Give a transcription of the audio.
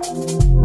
Música